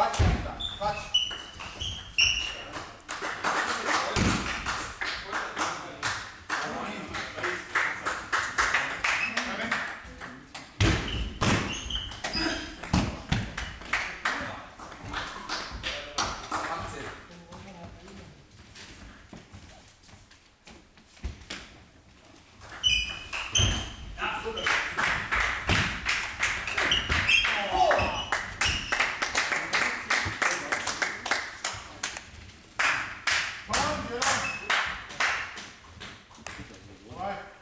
Up. Bate. All right.